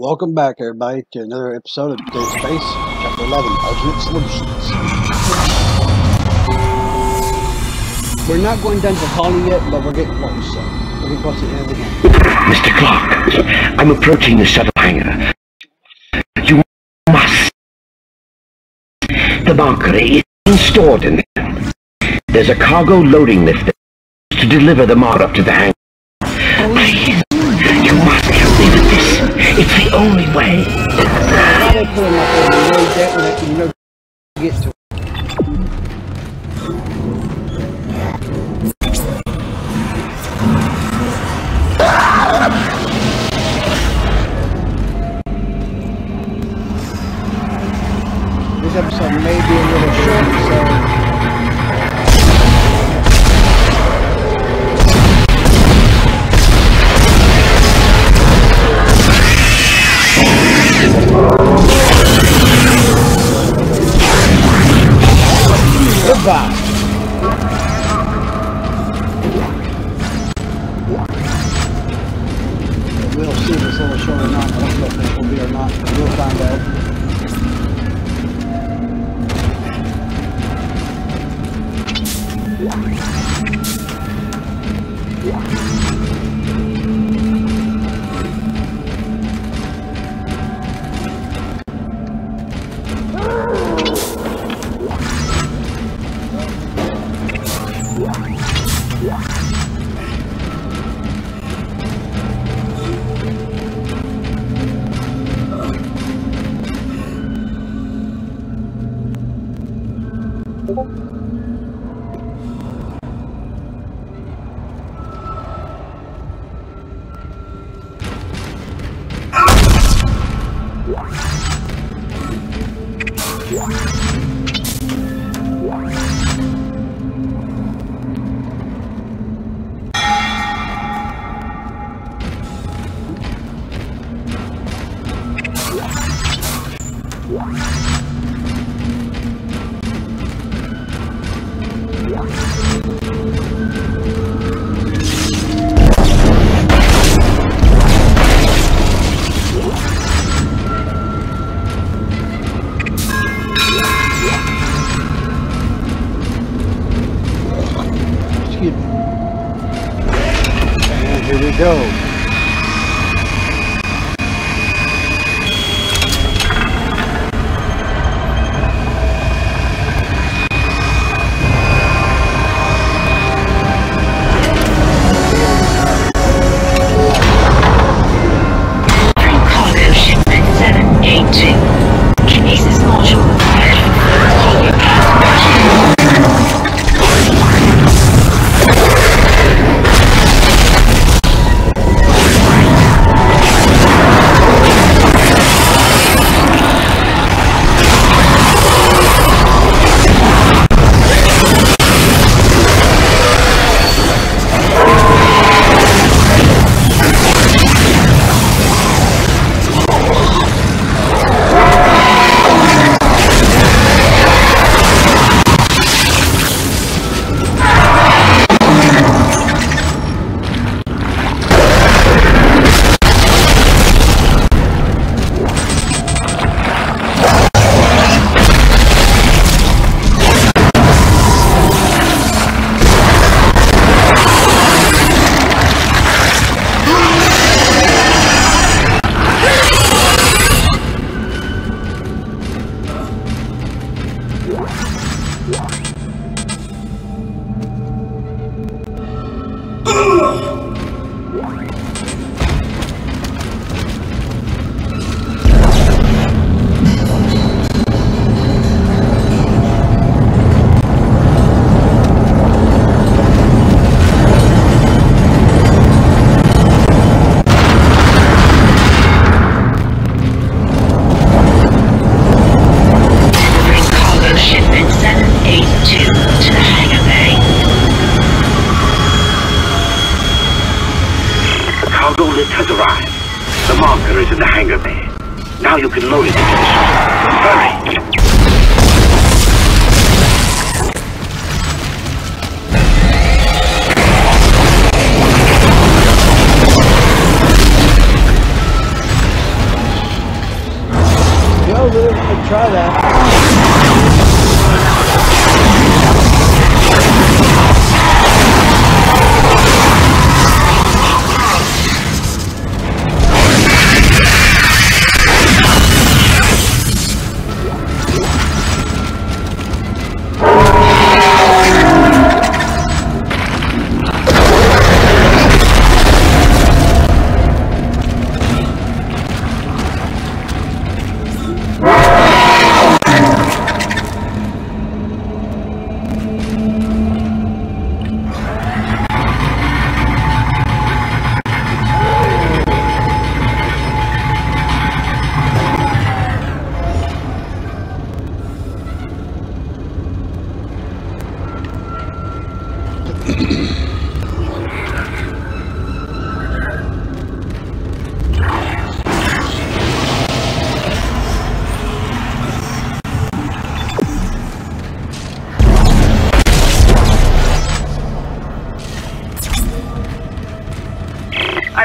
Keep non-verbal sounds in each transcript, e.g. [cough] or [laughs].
Welcome back, everybody, to another episode of Dead Space, Chapter 11, Alternate Solutions. We're not going down to the colony yet, but we're getting close, so we're getting close to the end of the game. Mr. Clark, I'm approaching the shuttle hangar. You must. The marker is stored in there. There's a cargo loading lift there to deliver the marker up to the hangar. Oh, Please, know the only way. This episode may be a little short, so goodbye. We'll see if it's short or not. I don't know if this will be or not. We'll find out. Excuse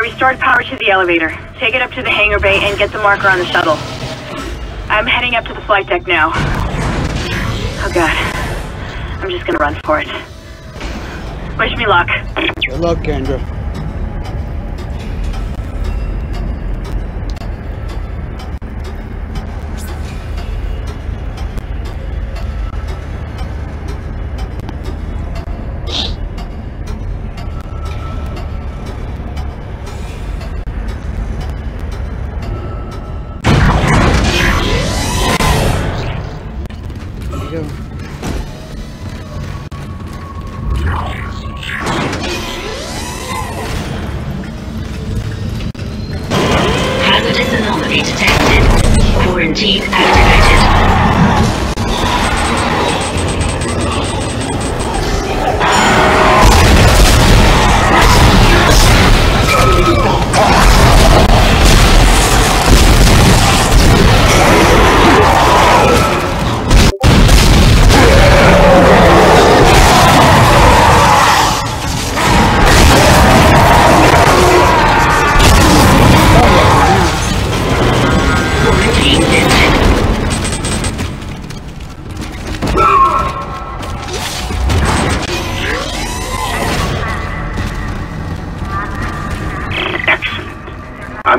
restored power to the elevator. Take it up to the hangar bay and get the marker on the shuttle. I'm heading up to the flight deck now. Oh god. I'm just gonna run for it. Wish me luck. Good luck, Kendra. Go.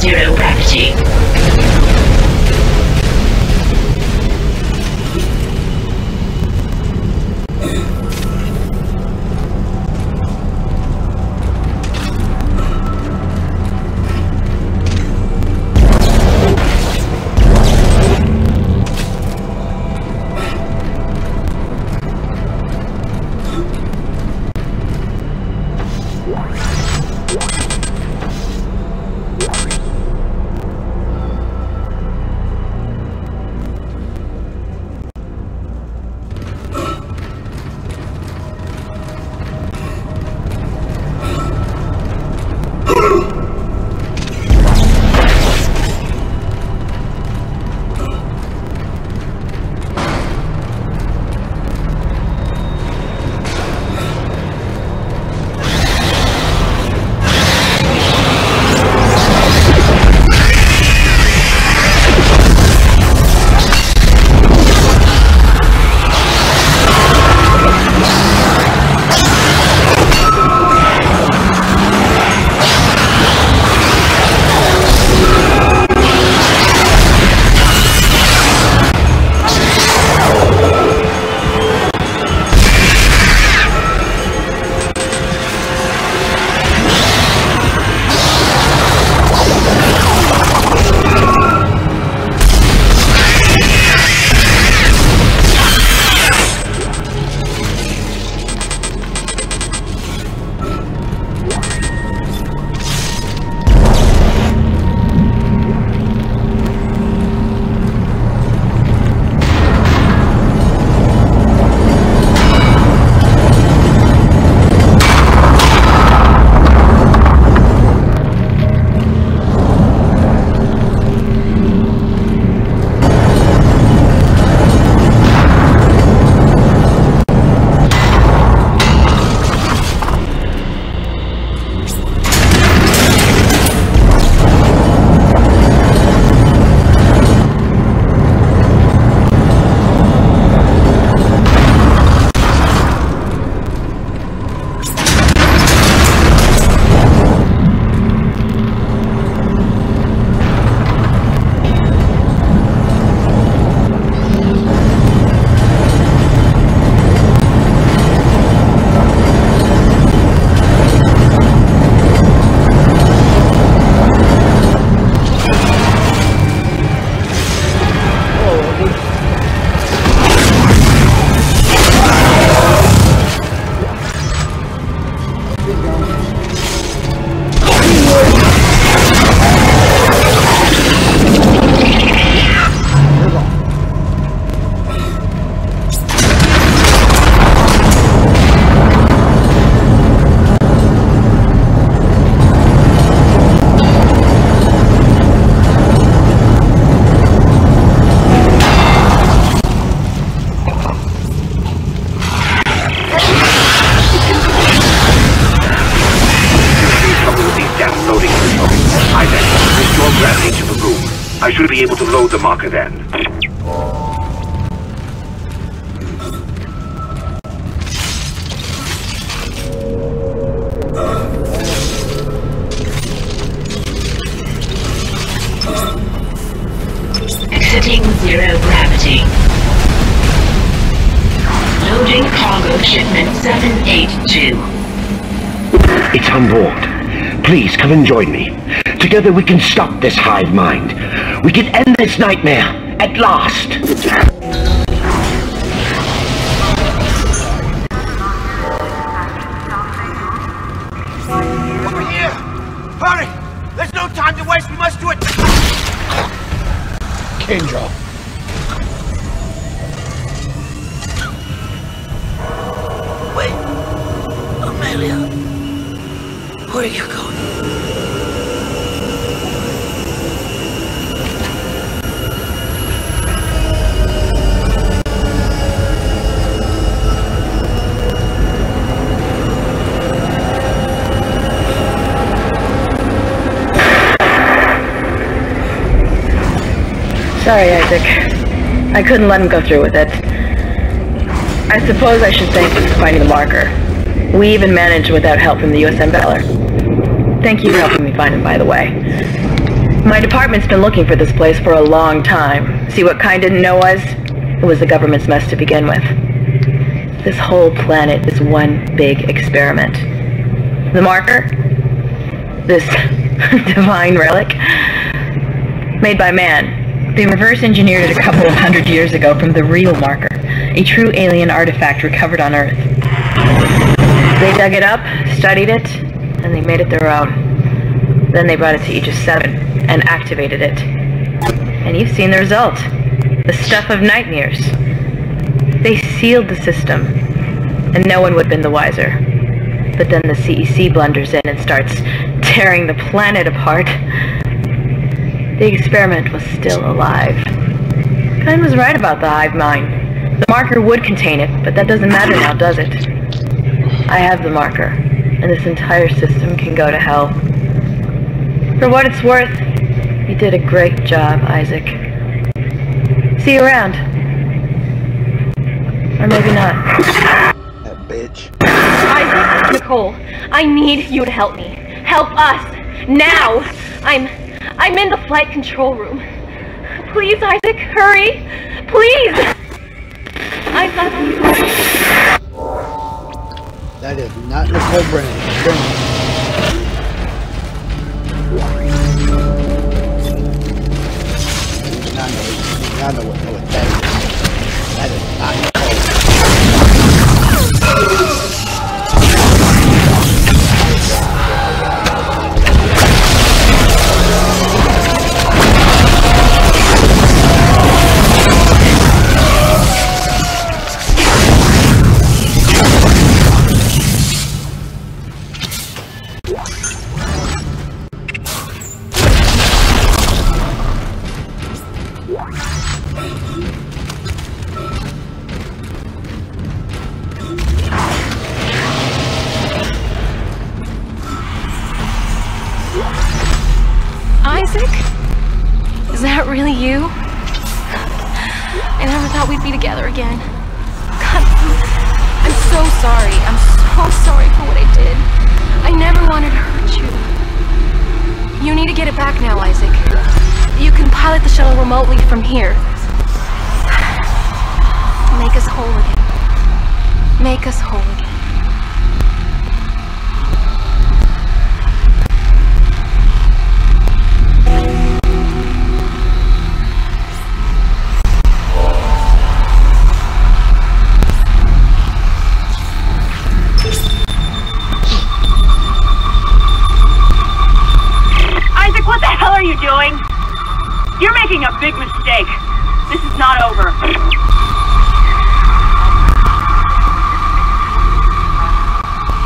zero gravity. On board. Please come and join me. Together we can stop this hive mind. We can end this nightmare at last. Are you going? Sorry, Isaac. I couldn't let him go through with it. I suppose I should thank you for finding the marker. We even managed without help from the USM Valor. Thank you for helping me find him, by the way. My department's been looking for this place for a long time. See what Kyne didn't know us? It was the government's mess to begin with. This whole planet is one big experiment. The marker? This [laughs] divine relic? Made by man. They reverse engineered it a couple of hundred years ago from the real marker, a true alien artifact recovered on Earth. They dug it up, studied it, and they made it their own. Then they brought it to Aegis 7 and activated it. And you've seen the result. The stuff of nightmares. They sealed the system, and no one would have been the wiser. But then the CEC blunders in and starts tearing the planet apart. The experiment was still alive. Kyne was right about the hive mind. The marker would contain it, but that doesn't matter now, does it? I have the marker, and this entire system can go to hell. For what it's worth, you did a great job, Isaac. See you around. Or maybe not. That bitch. Isaac, Nicole, I need you to help me. Help us. Now. I'm I'm in the flight control room. Please, Isaac, hurry. Please. I thought That is not Nicole Brennan. Brennan. I know, what, that is. That is not. Need to get it back now, Isaac. You can pilot the shuttle remotely from here. Make us whole again. Make us whole making a big mistake. This is not over.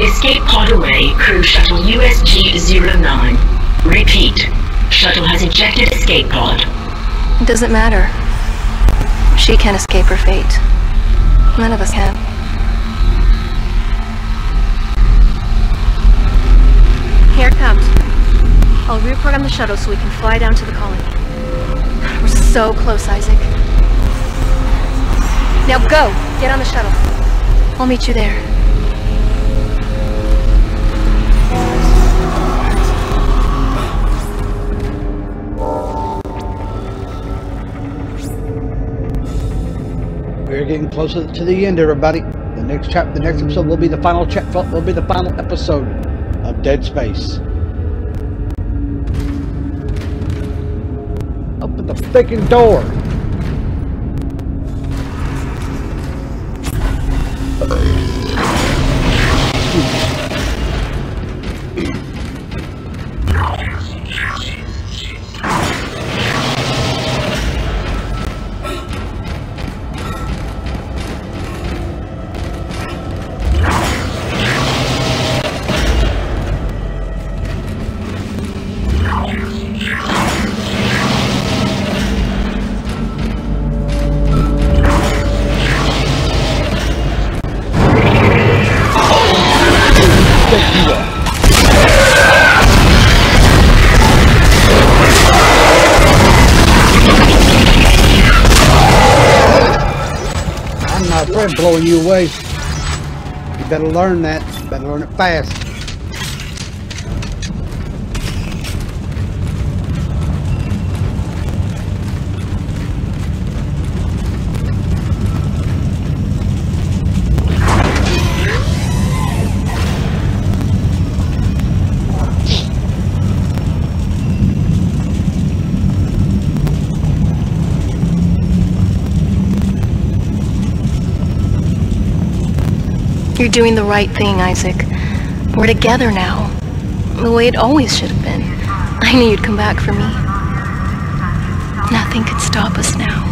Escape pod away, crew shuttle USG-09. Repeat. Shuttle has ejected escape pod. It doesn't matter. She can't escape her fate. None of us can. Here it comes. I'll reprogram the shuttle so we can fly down to the colony. So close, Isaac. Now go! Get on the shuttle. I'll meet you there. We're getting closer to the end, everybody. The next chap, the next episode will be the final chapter, will be the final episode of Dead Space. Freaking door. Blowing you away. You better learn that. Better learn it fast. You're doing the right thing, Isaac. We're together now. The way it always should have been. I knew you'd come back for me. Nothing could stop us now.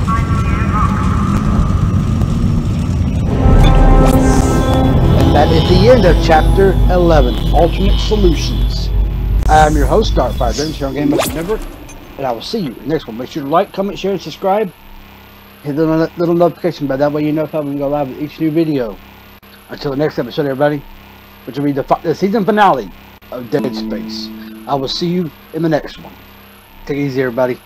And that is the end of chapter 11, Alternate Solutions. I am your host, Darkfire Dreams, here on Game Master Network, and I will see you in the next one. Make sure to like, comment, share, and subscribe. Hit the little, little notification bell, that way you know if I'm going to go live with each new video. Until the next episode, everybody, which will be the, the season finale of Dead Space. I will see you in the next one. Take it easy, everybody.